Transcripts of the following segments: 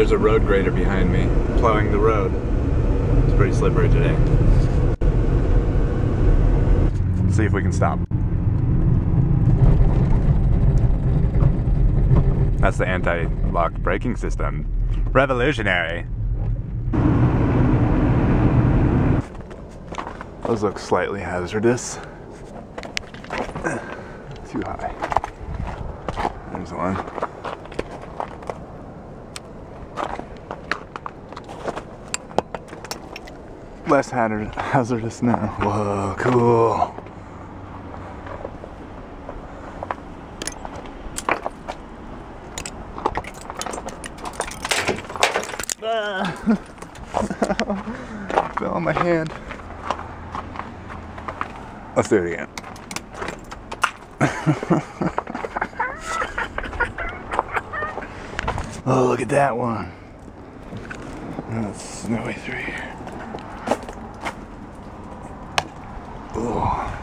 there's a road grader behind me, plowing the road. It's pretty slippery today. Let's see if we can stop. That's the anti-lock braking system. Revolutionary. Those look slightly hazardous. Too high. There's one. Less hazardous now. Whoa, cool. Fell on my hand. Let's do it again. oh, look at that one. That's snowy through here. Oh.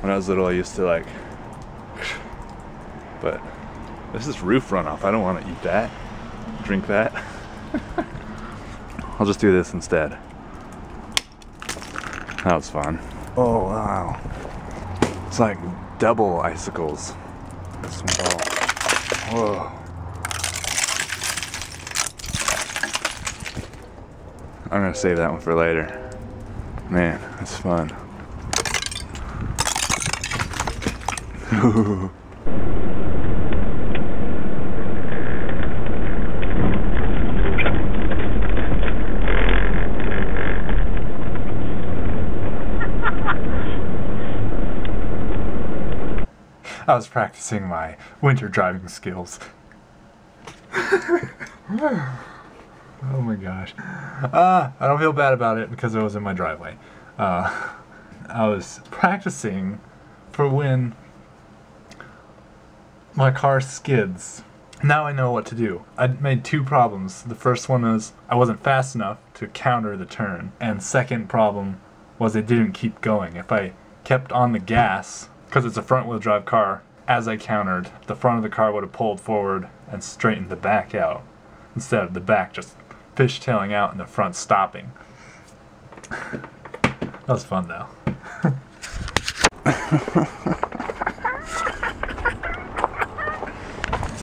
When I was little, I used to like, but this is roof runoff. I don't want to eat that, drink that. I'll just do this instead. That was fun. Oh wow. It's like double icicles. Whoa. I'm gonna save that one for later. Man, that's fun. I was practicing my winter driving skills. oh my gosh. Uh, I don't feel bad about it because it was in my driveway. Uh, I was practicing for when my car skids. Now I know what to do. I made two problems. The first one was I wasn't fast enough to counter the turn. And second problem was it didn't keep going. If I kept on the gas, because it's a front wheel drive car, as I countered, the front of the car would have pulled forward and straightened the back out, instead of the back just fishtailing out and the front stopping. that was fun though.